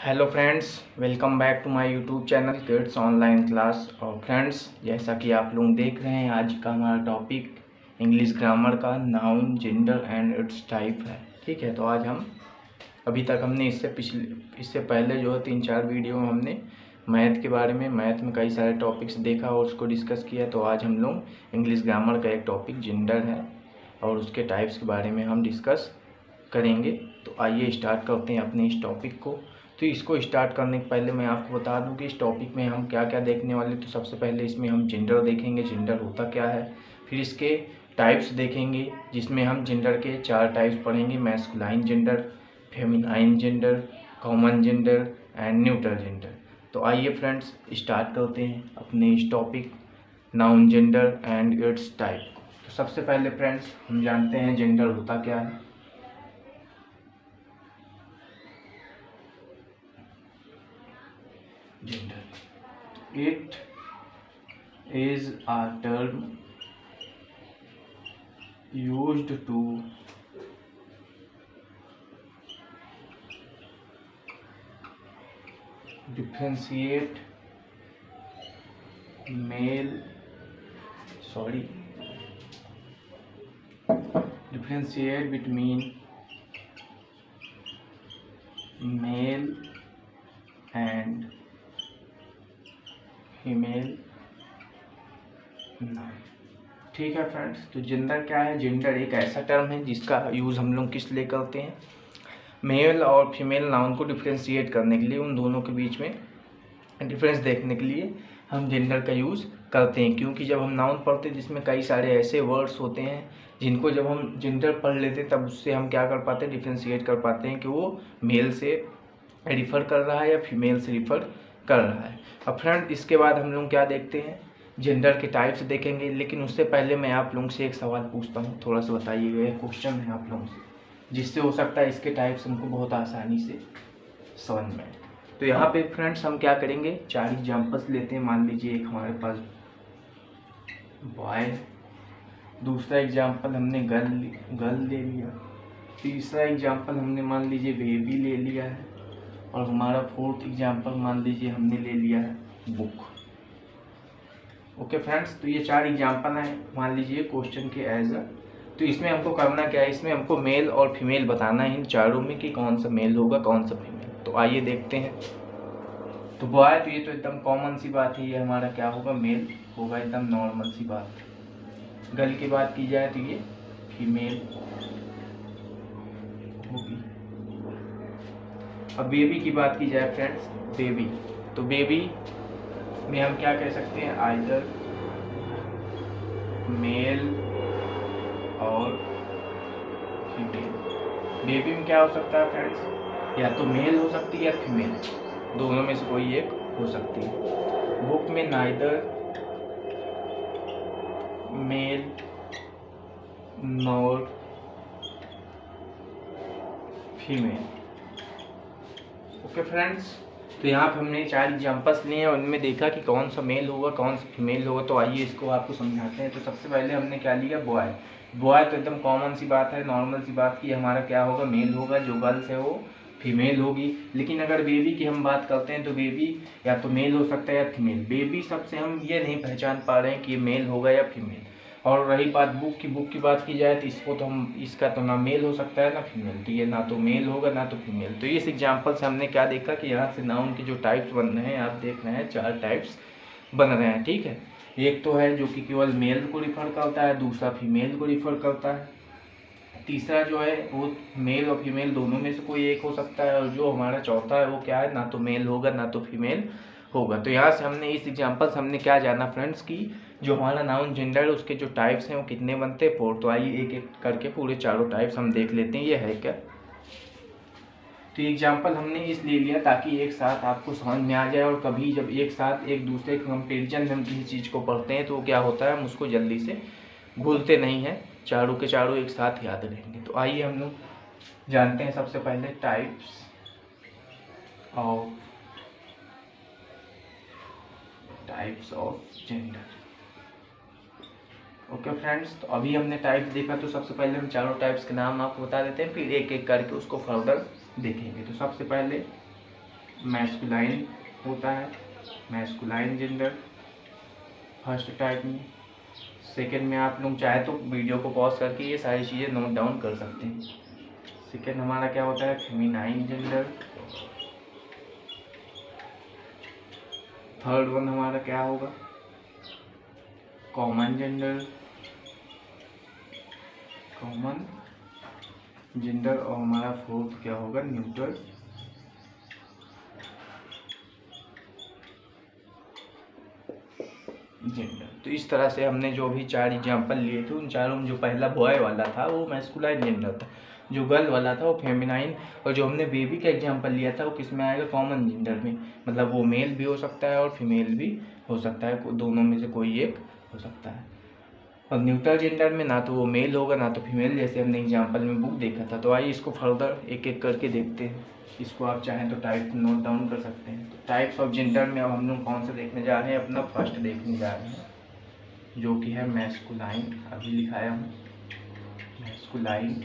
Hello friends welcome back to my YouTube channel kids online class और friends जैसा कि आप लोग देख रहे हैं, आज का हमारा टॉपिक इंग्लिश ग्रामर का noun gender and its type है। ठीक है तो आज हम, अभी तक हमने इससे पिछले, इससे पहले जो है तीन चार वीडियो में हमने मैथ के बारे में मैथ में कई सारे टॉपिक्स देखा और उसको डिस्कस किया तो आज हम लोग इंग्लिश ग्रामर का एक टॉपिक जेंडर है और उसके टाइप्स के बारे में हम डिस्कस करेंगे। तो आइए स्टार्ट करते हैं अपने इस टॉपिक को। तो इसको स्टार्ट करने के पहले मैं आपको बता दूँ कि इस टॉपिक में हम क्या क्या देखने वाले तो सबसे पहले इसमें हम जेंडर देखेंगे जेंडर होता क्या है। फिर इसके टाइप्स देखेंगे, जिसमें हम जेंडर के चार टाइप्स पढ़ेंगे masculine gender feminine gender common gender and neutral gender तो आइए फ्रेंड्स स्टार्ट करते हैं अपने इस topic noun gender and its type तो सबसे पहले फ्रेंड्स हम जानते हैं जेंडर होता क्या है। Gender. It is a term used to differentiate male sorry differentiate between male and female ठीक है फ्रेंड्स तो जेंडर क्या है? जेंडर एक ऐसा टर्म है जिसका यूज़ हम लोग किस लिए करते हैं? मेल और फीमेल नाउन को डिफ्रेंशिएट करने के लिए, उन दोनों के बीच में डिफरेंस देखने के लिए हम जेंडर का यूज़ करते हैं। क्योंकि जब हम नाउन पढ़ते हैं, जिसमें कई सारे ऐसे वर्ड्स होते हैं, जिनको जब हम जेंडर पढ़ लेते हैं, तब उससे हम क्या कर पाते हैं? डिफ्रेंशिएट कर पाते हैं कि वो मेल से रिफ़र कर रहा है या फीमेल से रिफ़र कर रहा है। अब फ्रेंड, इसके बाद हम लोग क्या देखते हैं? जेंडर के टाइप्स देखेंगे, लेकिन उससे पहले मैं आप लोगों से एक सवाल पूछता हूँ। थोड़ा सा बताइएगा एक क्वेश्चन है आप लोगों से, जिससे हो सकता है इसके टाइप्स हमको बहुत आसानी से समझ में तो यहाँ पे फ्रेंड्स हम क्या करेंगे? चार एग्जाम्पल्स लेते हैं। मान लीजिए एक हमारे पास बॉय दूसरा एग्ज़ाम्पल हमने गर्ल गर्ल ले लिया। तीसरा एग्ज़ाम्पल हमने मान लीजिए बेबी ले लिया है। और हमारा फोर्थ एग्ज़ाम्पल मान लीजिए हमने ले लिया है बुक ओके फ्रेंड्स तो ये चार एग्ज़ाम्पल हैं, मान लीजिए क्वेश्चन के एज अ तो इसमें हमको करना क्या है? इसमें हमको मेल और फीमेल बताना है इन चारों में कि कौन सा मेल होगा, कौन सा फीमेल तो आइए देखते हैं. तो बॉय तो ये तो एकदम कॉमन सी बात है, ये हमारा क्या होगा? मेल होगा, एकदम नॉर्मल सी बात. गर्ल की बात की जाए तो ये फीमेल अब बेबी की बात की जाए फ्रेंड्स बेबी तो बेबी में हम क्या कह सकते हैं? आइदर मेल और फीमेल बेबी में क्या हो सकता है फ्रेंड्स या तो मेल हो सकती है या फीमेल दोनों में से कोई एक हो सकती है. बुक में neither male nor female okay friends तो यहाँ पर हमने चार एग्जाम्पल्स लिए हैं उनमें देखा कि कौन सा मेल होगा, कौन सा फीमेल होगा। तो आइए इसको आपको समझाते हैं। तो सबसे पहले हमने क्या लिया? बॉय बॉय तो एकदम कॉमन सी बात है नॉर्मल सी बात की हमारा क्या होगा? मेल होगा, जो गर्ल्स है वो फीमेल होगी। लेकिन अगर बेबी की हम बात करते हैं तो बेबी या तो मेल हो सकता है या फीमेल बेबी सबसे हम ये नहीं पहचान पा रहे हैं कि ये मेल होगा या फीमेल और रही बात बुक की बुक की बात की जाए तो इसको तो हम, इसका तो ना मेल हो सकता है, ना फीमेल तो ये ना तो मेल होगा, ना तो फीमेल तो इस एग्ज़ाम्पल से हमने क्या देखा कि यहाँ से नाउन के जो टाइप्स बन रहे हैं, आप देख रहे हैं, चार टाइप्स बन रहे हैं, ठीक है? एक तो है जो कि केवल मेल को रिफ़र करता है, दूसरा फीमेल को रिफ़र करता है। तीसरा जो है, वो मेल और फीमेल दोनों में से कोई एक हो सकता है, और जो हमारा चौथा है, वो क्या है? ना तो मेल होगा, ना तो फीमेल होगा। तो यहाँ से हमने इस एग्ज़ाम्पल से हमने क्या जाना फ्रेंड्स की जो हमारा नाउन जेंडर है, उसके जो टाइप्स हैं, वो कितने बनते हैं फोर तो आइए एक एक करके पूरे चारों टाइप्स हम देख लेते हैं, ये है क्या? तो एग्ज़ाम्पल हमने इसलिए लिया ताकि एक साथ आपको समझ में आ जाए और कभी जब एक साथ एक दूसरे के कंपेरिजन में हम किसी चीज़ को पढ़ते हैं तो क्या होता है, हम उसको जल्दी से भूलते नहीं हैं, चारों के चारों एक साथ याद रहेंगे। तो आइए हम लोग जानते हैं सबसे पहले types of types of gender okay friends तो अभी हमने टाइप्स देखा तो सबसे पहले हम चारों टाइप्स के नाम आपको बता देते हैं, फिर एक एक करके उसको फर्दर देखेंगे। तो सबसे पहले मैस्कुलाइन होता है मैस्कुलाइन जेंडर फ़र्स्ट टाइप में। सेकेंड में आप लोग चाहे तो वीडियो को पॉज करके ये सारी चीज़ें नोट डाउन कर सकते हैं। सेकेंड हमारा क्या होता है फेमिनाइन जेंडर थर्ड वन हमारा क्या होगा कॉमन जेंडर कॉमन जेंडर और हमारा फोर्थ क्या होगा? न्यूट्रल जेंडर तो इस तरह से हमने जो भी चार एग्ज़ाम्पल लिए थे, उन चारों में जो पहला बॉय वाला था, वो मैस्कुलाइन जेंडर था। जो गर्ल वाला था, वो फेमिनाइन और जो हमने बेबी का एग्ज़ाम्पल लिया था, वो किसमें आएगा? कॉमन जेंडर में। मतलब वो मेल भी हो सकता है और फीमेल भी हो सकता है। दोनों में से कोई एक हो सकता है। और न्यूट्रल जेंडर में ना तो वो मेल होगा, ना तो फीमेल जैसे हमने एग्ज़ाम्पल में बुक देखा था तो आइए इसको फर्दर एक एक करके देखते हैं। इसको आप चाहें तो टाइप नोट डाउन कर सकते हैं। तो टाइप्स ऑफ़ जेंडर में अब हम लोग कौन सा देखने जा रहे हैं? अपना फ़र्स्ट देखने जा रहे हैं, जो कि है मैस्कुलाइन अभी लिखाया हूँ masculine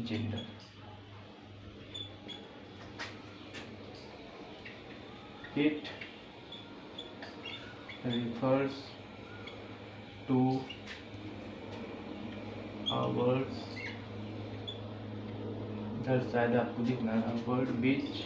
gender it refers to a words इधर शायद आपको दिखना है word which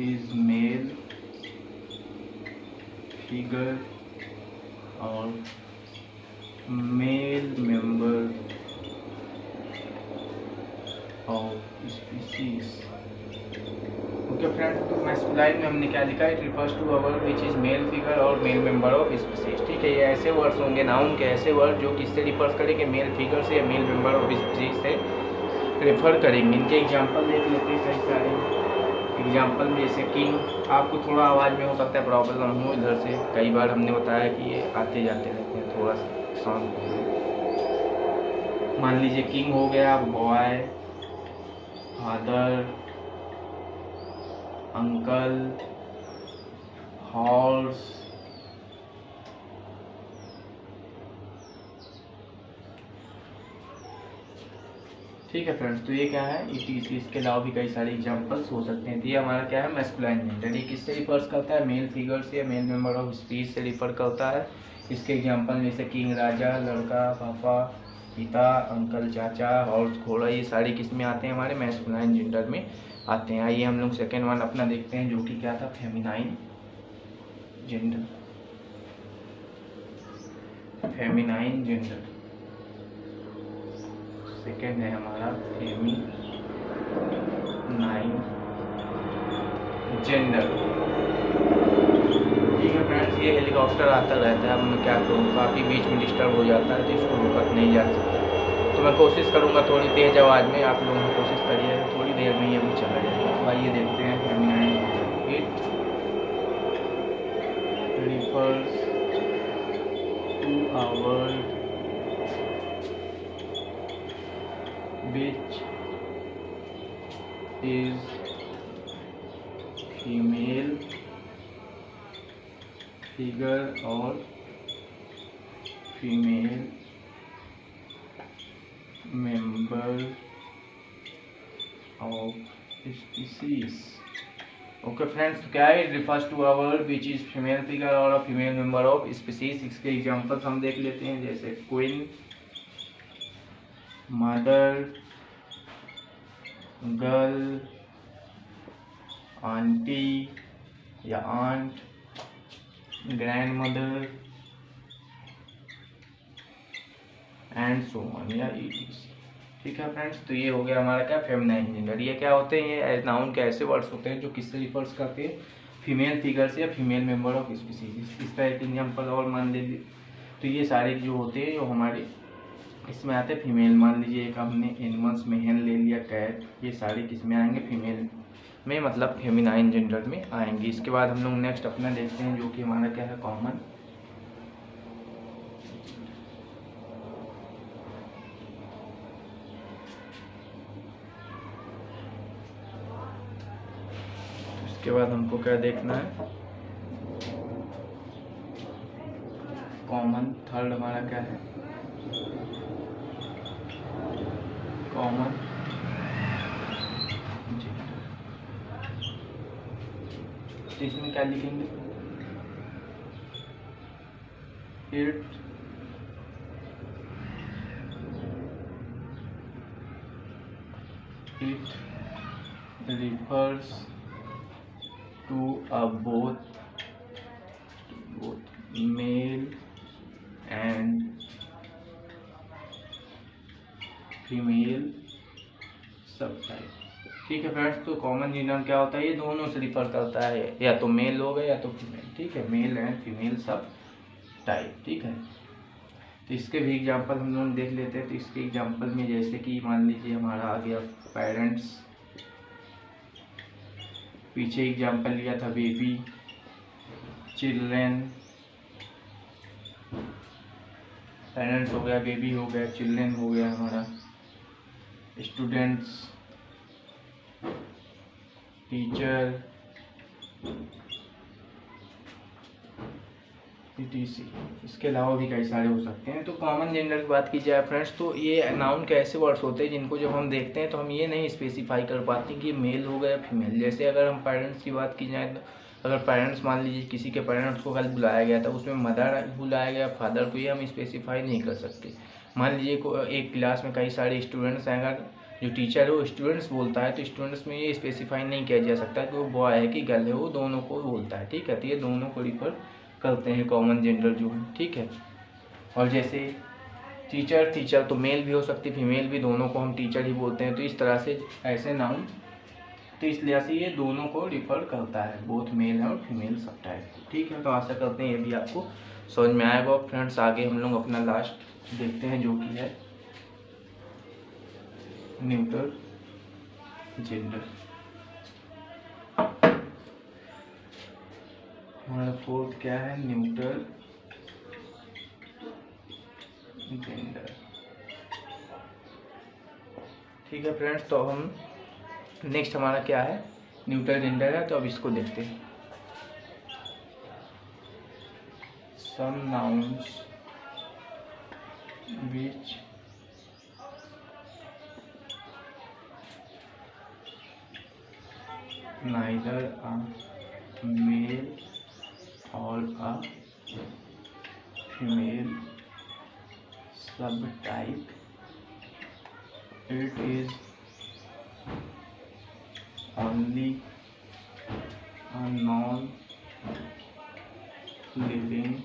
is male figure और male member of species okay friends तो मैस्कुलाइन में हमने क्या लिखा है? It refers to our which is male figure और मेल मेंबर ऑफ़ स्पीसीज ठीक है, ये ऐसे वर्ड्स होंगे नाउन के ऐसे वर्ड जो किससे रिफर्स करेंगे मेल फिगर से या मेल मेंबर ऑफ़ स्पीसीज से रेफर करेंगे। इनके एग्ज़ाम्पल देख लेते हैं, कई सारे एग्ज़ाम्पल में, जैसे किंग आपको थोड़ा आवाज़ में हो सकता है प्रॉब्लम हो इधर से। कई बार हमने बताया कि ये आते जाते रहते हैं, थोड़ा सा शांत मान लीजिए किंग हो गया बॉय फादर अंकल हॉर्स ठीक है फ्रेंड्स तो ये क्या है? इसी इसके अलावा भी कई सारे एग्जांपल्स हो सकते हैं। तो ये हमारा क्या है? मैस्कुलाइन जेंडर ये किससे रिफर्स करता है? मेल फिगर से या मेल मेंबर ऑफ़ स्पीच से रिफर करता है। इसके एग्जांपल जैसे किंग राजा, लड़का, पापा पिता अंकल, चाचा, हॉर्स, घोड़ा, ये सारी किसमें आते हैं हमारे मैस्कुलाइन जेंडर में, आते हैं। आइए हम लोग सेकेंड वन अपना देखते हैं, जो कि क्या था? Feminine gender feminine gender second है हमारा फेमी नाइन जेंडर ठीक है फ्रेंड्स ये हेलीकॉप्टर आता रहता है अब मैं क्या करूँ? काफ़ी बीच में डिस्टर्ब हो जाता है तो इसको रुकत नहीं जा सकता। तो मैं कोशिश करूँगा थोड़ी तेज़ आवाज़ में, आप लोगों ने कोशिश करिए, थोड़ी देर में ये भी चला जाएगा। तो आइए देखते हैं it refers to our which is female. Figure or female member of species. Okay friends क्या है? Refers to our which is female figure और फीमेल मेंबर ऑफ़ स्पीसीज इसके एग्जांपल्स हम देख लेते हैं, जैसे क्वीन मदर गर्ल आंटी या aunt grandmother and so on या ठीक है फ्रेंड्स तो ये हो गया हमारा क्या फेमिनाइन जेंडर ये क्या होते हैं? ये नाउन के ऐसे वर्ड्स होते हैं जो किससे रिफर्स करते हैं? फीमेल फिगर्स या फीमेल मेंबर ऑफ़ स्पीसीज इस तरह एक एग्ज़ाम्पल और मान लीजिए। तो ये सारे जो होते हैं, जो हमारे इसमें आते हैं फीमेल मान लीजिए एक हमने एनिमल्स में हेन ले लिया कैट ये सारे किसमें आएँगे? फीमेल में मतलब फेमिनाइन जेंडर में आएँगे। इसके बाद हम लोग नेक्स्ट अपना देखते हैं जो कि हमारा क्या है कॉमन इसके बाद हमको क्या देखना है? कॉमन थर्ड हमारा क्या है? कॉमन नेक्स्ट इसमें क्या लिखेंगे? It it refers to a both male ठीक है फ्रेंड्स तो कॉमन जीनर क्या होता है? ये दोनों से रिफर करता है। या तो मेल हो गए या तो फीमेल ठीक है? मेल एंड फीमेल सब टाइप ठीक है? तो इसके भी एग्जांपल हम लोग देख लेते हैं। तो इसके एग्जांपल में जैसे कि मान लीजिए हमारा आ गया पेरेंट्स पीछे एग्जांपल लिया था बेबी चिल्ड्रेन पेरेंट्स हो गया बेबी हो गया चिल्ड्रेन हो गया हमारा। स्टूडेंट्स टीचर इसके अलावा भी कई सारे हो सकते हैं। तो कॉमन जेंडर की बात की जाए फ्रेंड्स तो ये नाउन के ऐसे वर्ड्स होते हैं जिनको जब हम देखते हैं तो हम ये नहीं स्पेसिफाई कर पाते कि मेल हो गया फीमेल जैसे अगर हम पेरेंट्स की बात की जाए तो अगर पेरेंट्स मान लीजिए किसी के पेरेंट्स को कल बुलाया गया था, उसमें मदर बुलाया गया फादर को ये हम स्पेसिफाई नहीं कर सकते। मान लीजिए एक क्लास में कई सारे स्टूडेंट्स हैं, अगर जो टीचर है, वो स्टूडेंट्स बोलता है तो स्टूडेंट्स में ये स्पेसिफाई नहीं किया जा सकता कि वो बॉय है कि गर्ल है, वो दोनों को बोलता है, ठीक है? तो ये दोनों को रिफर करते हैं कॉमन जेंडर जो है, ठीक है? और जैसे टीचर टीचर तो मेल भी हो सकती फीमेल भी दोनों को हम टीचर ही बोलते हैं तो इस तरह से ऐसे नाउन तो इस लिहाज से ये दोनों को रिफर करता है बोथ मेल और फीमेल सब टाइप ठीक है? तो आशा करते हैं ये भी आपको समझ में आएगा फ्रेंड्स आगे हम लोग अपना लास्ट देखते हैं जो कि है। Neuter gender. हमारा फोर्थ क्या है? Neuter gender. ठीक है फ्रेंड्स तो हम नेक्स्ट हमारा क्या है? न्यूटर जेंडर है तो अब इसको देखते हैं। Some nouns which neither a male or a female subtype. It is only a non living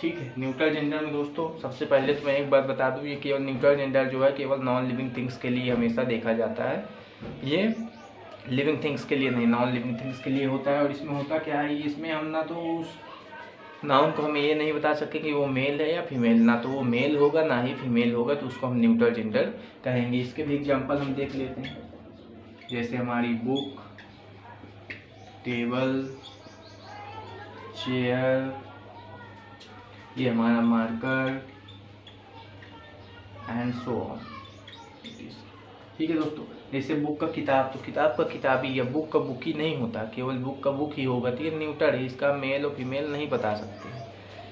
ठीक है न्यूट्रल जेंडर में दोस्तों, सबसे पहले तो मैं एक बात बता दूँ, ये केवल न्यूट्रल जेंडर जो है, केवल नॉन लिविंग थिंग्स के लिए हमेशा देखा जाता है। ये लिविंग थिंग्स के लिए नहीं नॉन लिविंग थिंग्स के लिए होता है और इसमें होता क्या है? इसमें हम ना तो उस नाउन को हम ये नहीं बता सकते कि वो मेल है या फीमेल ना तो वो मेल होगा, ना ही फीमेल होगा तो उसको हम न्यूट्रल जेंडर कहेंगे। इसके भी एग्जांपल हम देख लेते हैं। जैसे हमारी बुक टेबल चेयर ये हमारा मार्कर एंड सो ऑन ठीक है दोस्तों? जैसे बुक का किताब तो किताब का किताब ही या बुक का बुक ही नहीं होता, केवल बुक का बुक ही होगा तो ये न्यूटर है, इसका मेल और फीमेल नहीं बता सकते।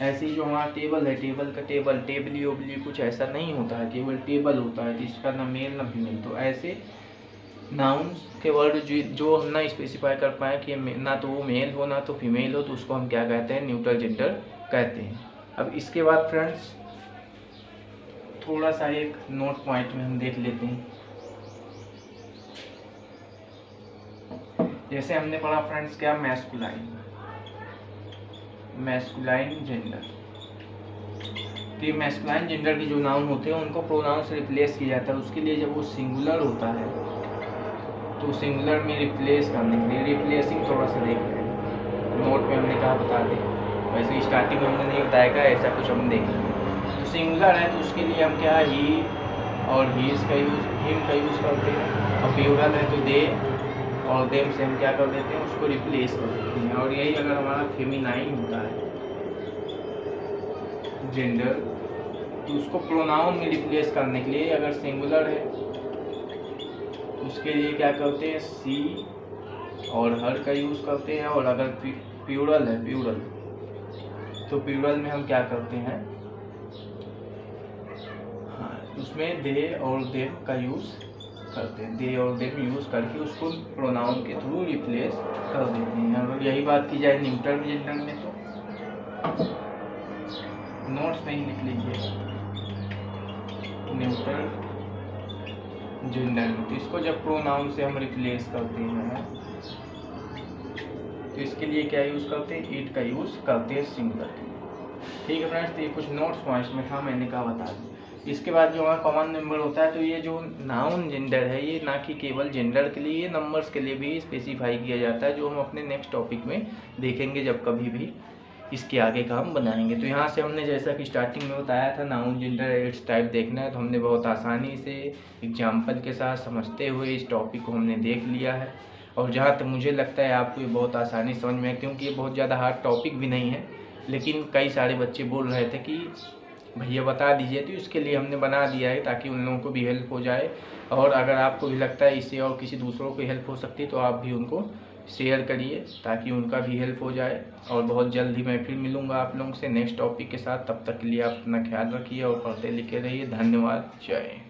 ऐसे ही जो हमारा टेबल है टेबल का टेबल टेबली ओबली कुछ ऐसा नहीं होता है केवल टेबल होता है तो इसका ना मेल ना फीमेल तो ऐसे नाउन्स के वर्ड जो जो हम ना स्पेसिफाई कर पाए कि ना तो वो मेल हो, ना तो फीमेल हो तो उसको हम क्या कहते हैं? न्यूट्रल जेंडर कहते हैं। अब इसके बाद फ्रेंड्स थोड़ा सा एक नोट पॉइंट में हम देख लेते हैं। जैसे हमने पढ़ा फ्रेंड्स क्या मैस्कुलाइन मैस्कुलाइन जेंडर तो ये मैस्कुलाइन जेंडर के जो नाउन होते हैं, उनको प्रोनाउन से रिप्लेस किया जाता है। उसके लिए जब वो सिंगुलर होता है तो सिंगुलर में रिप्लेस करने के लिए रिप्लेसिंग थोड़ा सा देख लें। नोट में हमने कहा, बता दें। वैसे स्टार्टिंग में हमने नहीं बताया क्या ऐसा कुछ हम देख लें। तो सिंगुलर है तो उसके लिए हम क्या ही और हीज का यूज़ हिम का यूज़ करते हैं। और प्यूरल है तो दे और से हम क्या कर देते हैं, उसको रिप्लेस कर देते हैं। और यही अगर हमारा फेमिनाइन होता है जेंडर तो उसको प्रोनाउन में रिप्लेस करने के लिए अगर सिंगुलर है उसके लिए क्या करते हैं सी और हर का यूज़ करते हैं। और अगर प्यूरल है प्यूरल तो प्यूरल में हम क्या करते हैं हाँ उसमें दे और देव का यूज़ करते हैं। दे और देम यूज़ करके उसको प्रोनाउन के थ्रू रिप्लेस कर देते हैं। अगर यही बात की जाए न्यूट्रल जेंडर में तो। नोट्स में ही लिख लीजिए न्यूट्रल जेंडर में। तो इसको जब प्रोनाउन से हम रिप्लेस करते हैं तो इसके लिए क्या यूज़ करते हैं? ईट का यूज़ करते हैं सिंगल ठीक है फ्रेंड्स तो ये कुछ नोट्स पॉइंट्स में था, मैंने कहा बता दूँ इसके बाद जो हमारा कॉमन नंबर होता है तो ये जो नाउन जेंडर है, ये ना कि केवल जेंडर के लिए, ये नंबर्स के लिए भी स्पेसिफाई किया जाता है, जो हम अपने नेक्स्ट टॉपिक में देखेंगे जब कभी भी इसके आगे का हम बनाएँगे। तो यहाँ से हमने जैसा कि स्टार्टिंग में बताया था नाउन जेंडर एड्स टाइप देखना है तो हमने बहुत आसानी से एग्ज़ाम्पल के साथ समझते हुए इस टॉपिक को हमने देख लिया है। और जहाँ तक मुझे लगता है, आपको ये बहुत आसानी समझ में है क्योंकि ये बहुत ज़्यादा हार्ड टॉपिक भी नहीं है, लेकिन कई सारे बच्चे बोल रहे थे कि भैया बता दीजिए तो इसके लिए हमने बना दिया है ताकि उन लोगों को भी हेल्प हो जाए। और अगर आपको भी लगता है इससे और किसी दूसरों को हेल्प हो सकती है तो आप भी उनको शेयर करिए ताकि उनका भी हेल्प हो जाए। और बहुत जल्द ही मैं फिर मिलूँगा आप लोगों से नेक्स्ट टॉपिक के साथ। तब तक के लिए आप अपना ख्याल रखिए और पढ़ते लिखे रहिए। धन्यवाद। जय